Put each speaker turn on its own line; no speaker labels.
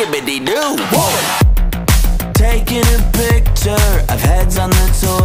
skibbity doo. Taking a picture of heads on the tour